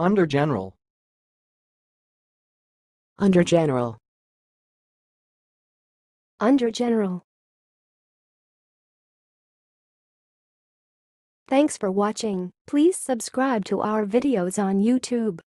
Under general. Under general. Under general. Thanks for watching. Please subscribe to our videos on YouTube.